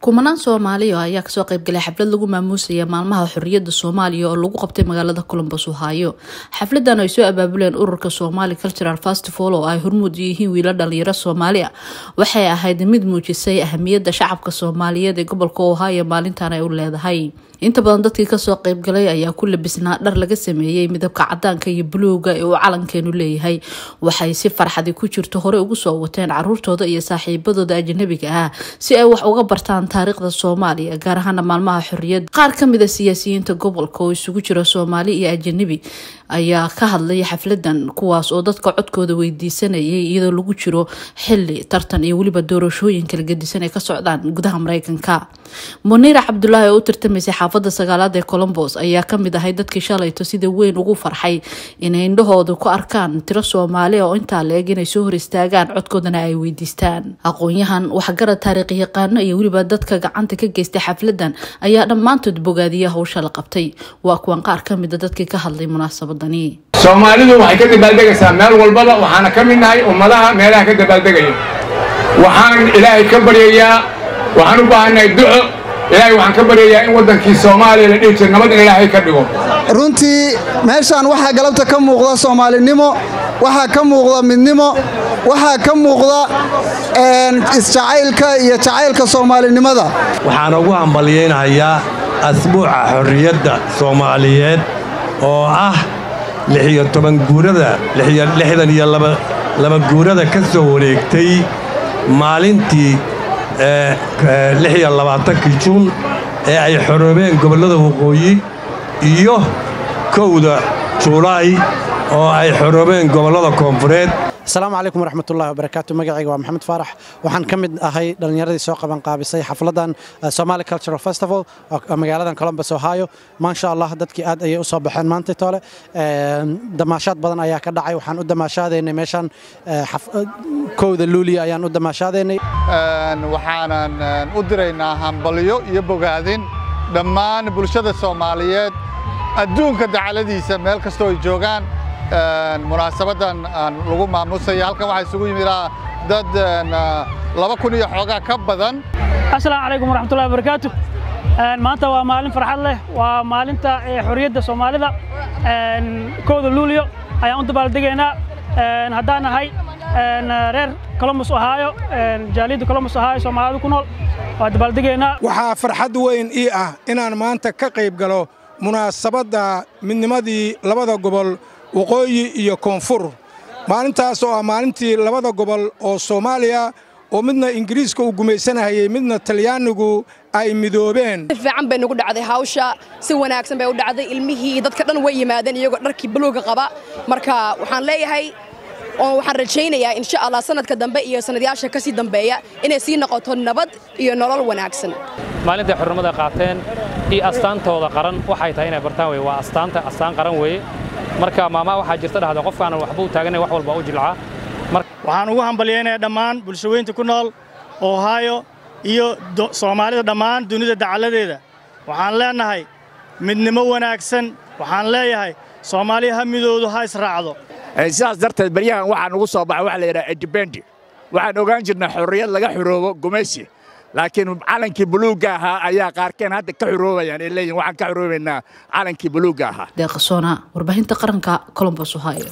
kumanaan soomaaliya ayaa ka soo qaybgalay xaflad lagu maamuusaya maalmaha xoriyada soomaaliya oo lagu qabtay magaalada colombos ohaayo xafladan ay soo abaabuleen ururka somali cultural festival oo ay hormuud yihiin wiilo dhalinyaro soomaali waxay ahayd mid muujisay ahamiyada shacabka soomaaliyeed ee gobolka ohaayo maalintan ay u leedahay. Inta badan dadkii ka soo qaybgalay ayaa ku labisnaa dhar laga sameeyey midabka cadaanka iyo buluuga ee uu calankeenu leeyahay. Waxay si farxadi ku jirto hore ugu soo wateen caruurtooda iyo saaxiibadooda ajanabiga ah si ay wax uga bartaan taariikhda soomaaliya gaar ahaana maalmaha xoriyadda qaar kamida siyaasiyiinta gobolka oo isugu jira soomaali iyo ajanabi ayaa ka hadlay xafladan kuwaas oo dadka codkooda weydiisanayay iyadoo lagu jiro xili tartan iyo weliba doorashooyin kala gedisan ay ka socdaan gudaha mareykanka muniira cabdulaahi oo u tartamaysay xaafada sagaalaad ee colombos ayaa ka mid ahay dadkii shalayto sida weyn ugu farxay inay indhahooda ku arkaan tiro soomaali oo intaa la-eg inay soo hor istaagaan codkoodana ay weydiistaan. Aqoon-yahan waxgarad taariikh yaqaano iyo weliba dadka gacanta ka geystay xafladan ayaa dhammaantood bogaadiya howsha la qabtay. Waa kuwan qaar kamida dadkii ka hadlay munaasabadani soomaalidu waxay ka dabaaldegaysaa meel walbaba waxaana ka mid nahay ummadaha meelaha ka dabaaldegaya waxaan ilaahay ka baryayaa waxaan u baahannahay duco. Ilaahay waxaan ka baryayaa in waddankii soomaaliya la dhihi jira nabad in ilaahay ka dhigo. Runtii meeshaan waxaa galabta ka muuqda soomaalinimo waxaa ka muuqda midnimo waxaa ka muuqda isjacaylka iyo jacaylka soomaalinimada. Waxaan ugu hambalyaynayaa asbuuca xorriyadda soomaaliyeed oo ah lixiyo toban guurada lixdan iyo laba guurada ka soo wareegtay maalintii lixiyo labaatankii juun ee ay xoroobeen gobollada waqooyi iyo kowda juulaay oo ay xoroobeen gobollada koonfureed asalaamu calaykum waraxmatullahi wabarakaatu magacayga waa maxamed faarax waxaan ka mid ahay dhallinyaradii soo qabanqaabisay xafladdan somali cultural festival oo magaaladan colombos ohio. Maasha allah dadkii aad ayay u baxeen maanta toole. Damaashaad badan ayaa ka dhacay. Waxaan u damaashaadaynay meeshaan kowda luuliya ayaan u damaashaadaynay. Waxaanan u diraynaa hambalyo iyo bogaadin. Dhammaan bulshada soomaaliyeed adduunka dacaladiisa meel kastoo ay joogaan munaasabadan lagu maamusaya halkan waxaa isugu yimid dad laba kun iyo xoogaa ka badan. Asalaamu calaykum waraxmatullahi wabarakaatu maanta waa maalin farxad leh. Waa maalinta xorriyadda soomaalida. Kowda luulyo ayaan u dabaaldegaynaa haddaan nahay reer colombos ohaayo jaaliyadda colombos ohaayo soomaalida ku nool waa dabaaldegaynaa waxaa farxad weyn ii ah inaan maanta ka qayb galo munaasabadda midnimadii labada gobol waqooyi iyo koonfur. Maalintaas oo ah maalintii labada gobol oo soomaaliya oo midna ingiriiska uu gumaysanahayey midna talyaanigu ay midoobeen. Si fiican bay nagu dhacday hawsha si wanaagsan bay u dhacday ilmihii dadka dhan way yimaadeen iyagoo dharkii baluuga qaba. Marka waxaan leeyahay oo waxaan rajaynayaa insha allah sanadka dambe iyo sanadyaasha ka sii dambeeya inay sii noqoto nabad iyo nolol wanaagsan. Maalintay xurnimmada qaateen iyo astaantooda qaran waxay tahay inay bartaan weye waa astaanta astaan qaran weeye marka maamaa waxaa jirta dhahda qofkaanan waxba u taaganay wax walba u jilcaa waxaan ugu hambalyaynayaa dhammaan bulshaweynta ku nool ohaayo iyo soomaalida dhammaan dunida dacalladeeda waxaan leennahay midnimo wanaagsan. Waxaan leeyahay soomaaliya ha midoodu ha israacdo. Sidaas darteed baryahan waxaa nugu soo baxay waxa la yidhaha edibendi waxaan ogaan jirnay xorriyad laga xoroobo gumaysi laakiin calankii buluugga ahaa ayaa qaarkeen hadda ka xoroobayaan ay leeyihiin waxaan ka xoroobaynaa calankii buluugga ahaa deeqasoona warbaahinta qaranka colombos ohio